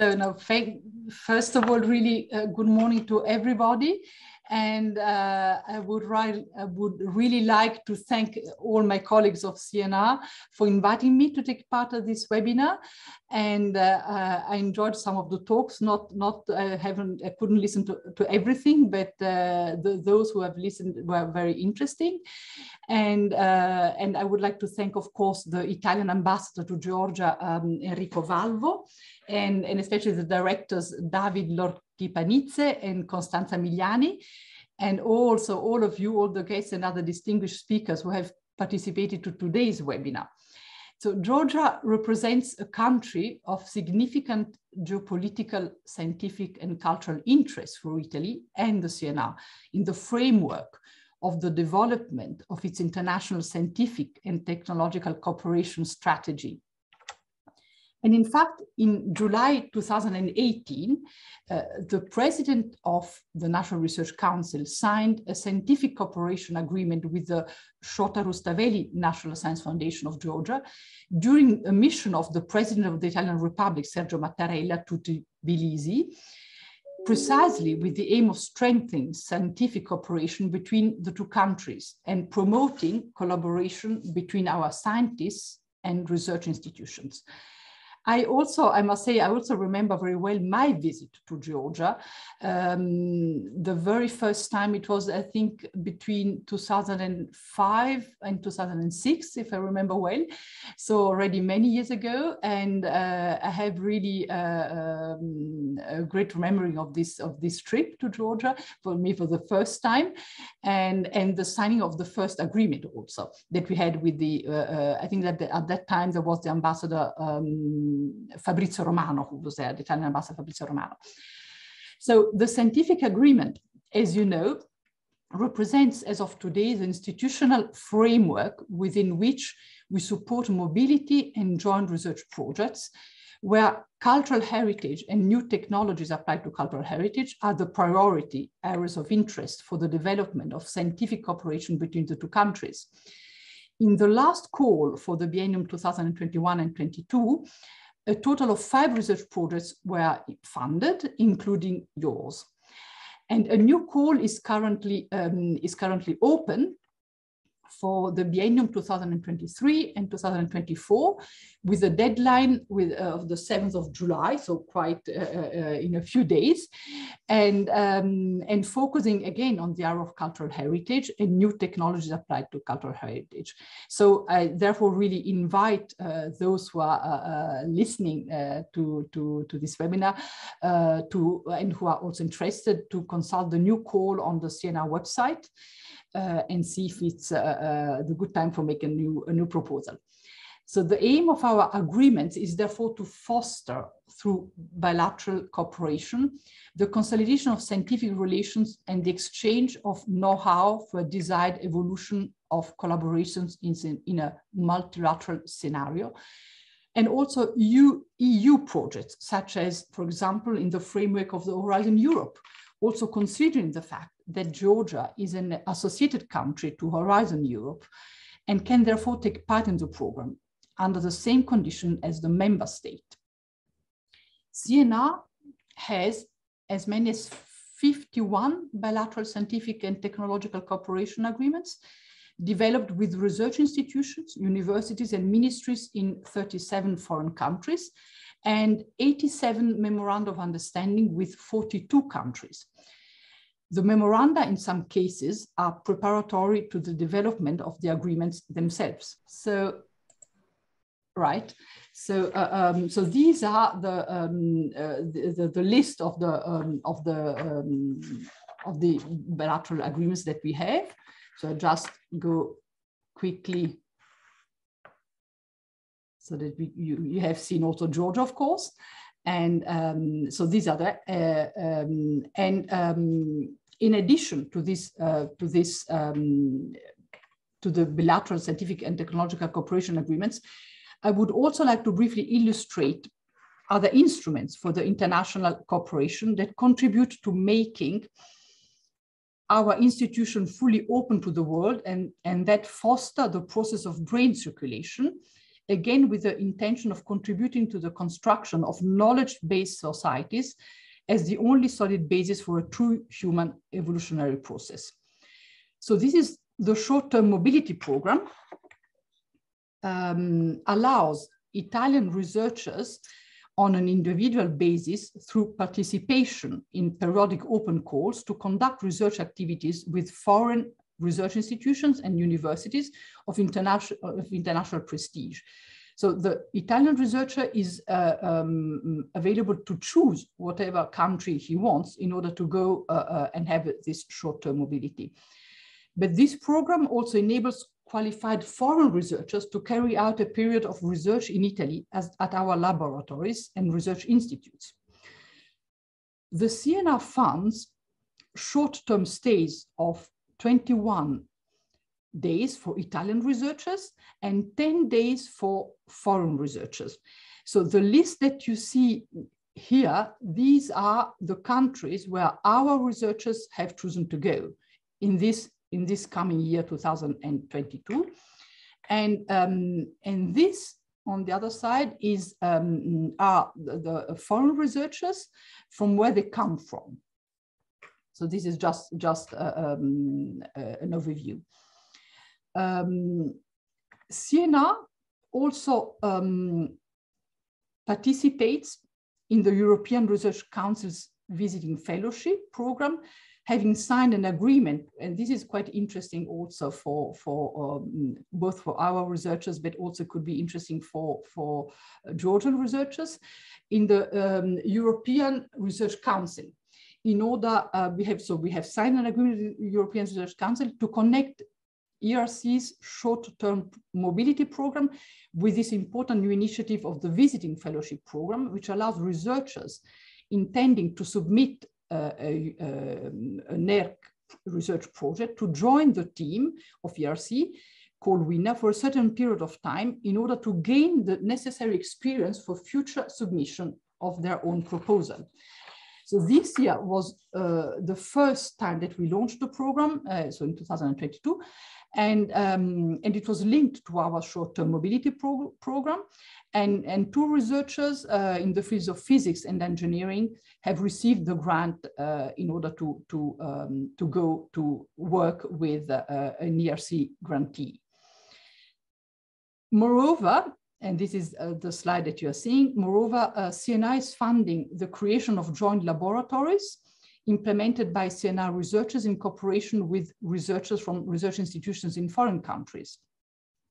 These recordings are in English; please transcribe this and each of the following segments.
So thank, first of all, really uh, good morning to everybody. And uh, I, would I would really like to thank all my colleagues of CNR for inviting me to take part of this webinar. And uh, uh, I enjoyed some of the talks, not, not I haven't, I couldn't listen to, to everything, but uh, the, those who have listened were very interesting. And, uh, and I would like to thank, of course, the Italian ambassador to Georgia, um, Enrico Valvo, and, and especially the directors David Lordki panidze and Costanza Miliani, and also all of you, all the guests and other distinguished speakers who have participated to today's webinar. So Georgia represents a country of significant geopolitical, scientific and cultural interest for Italy and the CNR in the framework of the development of its international scientific and technological cooperation strategy and in fact, in July 2018, uh, the president of the National Research Council signed a scientific cooperation agreement with the Shota Rustaveli National Science Foundation of Georgia during a mission of the president of the Italian Republic, Sergio Mattarella, to Tbilisi, precisely with the aim of strengthening scientific cooperation between the two countries and promoting collaboration between our scientists and research institutions. I also, I must say, I also remember very well my visit to Georgia. Um, the very first time it was, I think, between 2005 and 2006, if I remember well. So already many years ago, and uh, I have really uh, um, a great memory of this of this trip to Georgia for me for the first time, and and the signing of the first agreement also that we had with the. Uh, uh I think that the, at that time there was the ambassador. Um, Fabrizio Romano, who was there, the Italian ambassador Fabrizio Romano. So the scientific agreement, as you know, represents as of today the institutional framework within which we support mobility and joint research projects where cultural heritage and new technologies applied to cultural heritage are the priority areas of interest for the development of scientific cooperation between the two countries. In the last call for the biennium 2021 and 22, a total of five research projects were funded, including yours. And a new call is currently, um, is currently open for the biennium 2023 and 2024 with a deadline with, uh, of the 7th of July, so quite uh, uh, uh, in a few days, and, um, and focusing again on the area of cultural heritage and new technologies applied to cultural heritage. So I therefore really invite uh, those who are uh, listening to, to, to this webinar to, and who are also interested to consult the new call on the CNR website and see if it's Uh, the good time for making a new, a new proposal. So the aim of our agreements is therefore to foster through bilateral cooperation, the consolidation of scientific relations and the exchange of know-how for a desired evolution of collaborations in, in a multilateral scenario. And also EU, EU projects, such as, for example, in the framework of the Horizon Europe, also considering the fact that Georgia is an associated country to Horizon Europe and can therefore take part in the program under the same condition as the member state. CNR has as many as 51 bilateral scientific and technological cooperation agreements developed with research institutions, universities, and ministries in 37 foreign countries, and 87 memoranda of understanding with 42 countries. The memoranda in some cases are preparatory to the development of the agreements themselves. So, right. So, uh, um, so these are the, um, uh, the, the, the, list of the, um, of the, um, of the bilateral agreements that we have. So I just go quickly so that we, you, you have seen also Georgia, of course. And um, so these are the, uh, um, and um, in addition to this, uh, to this, um, to the bilateral scientific and technological cooperation agreements, I would also like to briefly illustrate other instruments for the international cooperation that contribute to making our institution fully open to the world and, and that foster the process of brain circulation again with the intention of contributing to the construction of knowledge-based societies as the only solid basis for a true human evolutionary process. So this is the short-term mobility program um, allows Italian researchers on an individual basis through participation in periodic open calls to conduct research activities with foreign research institutions and universities of international, of international prestige. So the Italian researcher is uh, um, available to choose whatever country he wants in order to go uh, uh, and have this short-term mobility. But this program also enables qualified foreign researchers to carry out a period of research in Italy as, at our laboratories and research institutes. The CNR funds short-term stays of 21 days for Italian researchers and 10 days for foreign researchers. So the list that you see here, these are the countries where our researchers have chosen to go in this in this coming year, 2022. And, um, and this, on the other side, is um, are the, the foreign researchers from where they come from. So this is just, just uh, um, uh, an overview. Um, CNR also um, participates in the European Research Council's visiting fellowship program having signed an agreement, and this is quite interesting also for, for um, both for our researchers, but also could be interesting for, for uh, Georgian researchers in the um, European Research Council. In order, uh, we have, so we have signed an agreement with the European Research Council to connect ERC's short-term mobility program with this important new initiative of the visiting fellowship program, which allows researchers intending to submit a, a, NERC research project to join the team of ERC called WINA for a certain period of time in order to gain the necessary experience for future submission of their own proposal. So this year was uh, the first time that we launched the program, uh, so in 2022, and, um, and it was linked to our short-term mobility pro program. And, and two researchers uh, in the fields of physics and engineering have received the grant uh, in order to, to, um, to go to work with uh, an ERC grantee. Moreover, and this is uh, the slide that you're seeing, moreover, uh, CNR is funding the creation of joint laboratories implemented by CNR researchers in cooperation with researchers from research institutions in foreign countries.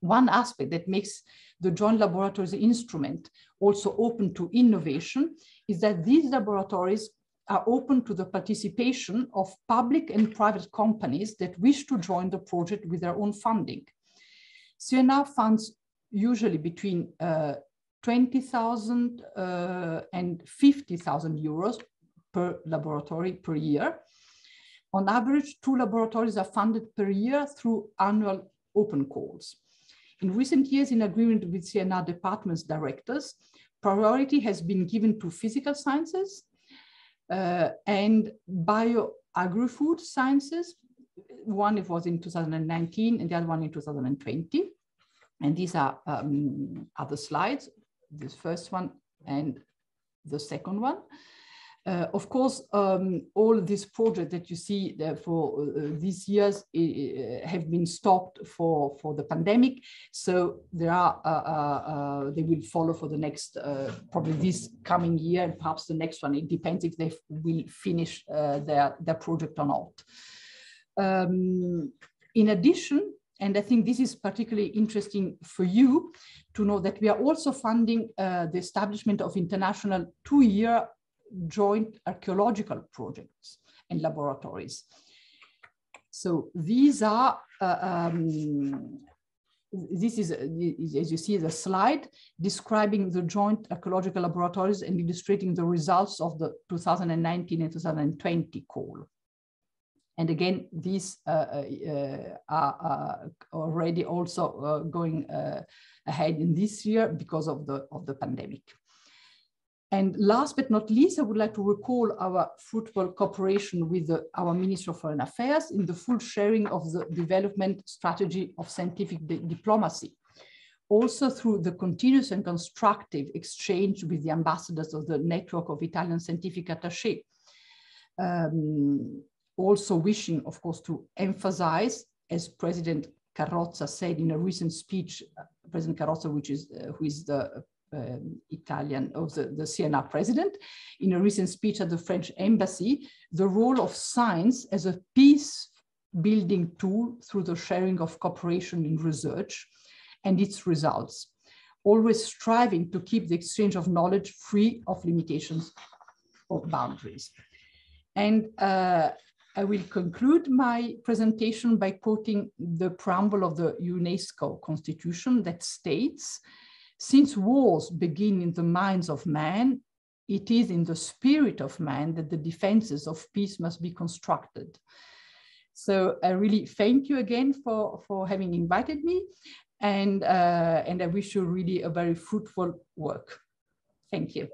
One aspect that makes the joint laboratories instrument also open to innovation is that these laboratories are open to the participation of public and private companies that wish to join the project with their own funding. CNR funds usually between uh, 20,000 uh, and 50,000 euros per laboratory per year. On average, two laboratories are funded per year through annual open calls. In recent years, in agreement with CNR departments directors, priority has been given to physical sciences uh, and bio-agri-food sciences. One it was in 2019 and the other one in 2020. And these are um, other slides, this first one and the second one. Uh, of course, um, all these projects that you see for uh, these years uh, have been stopped for, for the pandemic. So there are, uh, uh, uh, they will follow for the next, probably this coming year and perhaps the next one. It depends if they will finish their, their project or not. Um, in addition, and I think this is particularly interesting for you to know that we are also funding the establishment of international two-year joint archaeological projects and laboratories. So these are, uh, um, this is, as you see the slide, describing the joint archaeological laboratories and illustrating the results of the 2019 and 2020 call. And again, these uh, uh, are uh, already also uh, going uh, ahead in this year because of the, of the pandemic. And last but not least, I would like to recall our fruitful cooperation with the, our Minister of Foreign Affairs in the full sharing of the development strategy of scientific di diplomacy. also through the continuous and constructive exchange with the ambassadors of the network of Italian scientific attaché. Um, also wishing, of course, to emphasize, as President Carrozza said in a recent speech, uh, President Carrozza, which is uh, who is the um, Italian of the, the CNR president, in a recent speech at the French embassy, the role of science as a peace building tool through the sharing of cooperation in research and its results, always striving to keep the exchange of knowledge free of limitations or boundaries. And uh, I will conclude my presentation by quoting the preamble of the UNESCO Constitution that states, since wars begin in the minds of man, it is in the spirit of man that the defenses of peace must be constructed. So I really thank you again for, for having invited me and, uh, and I wish you really a very fruitful work. Thank you.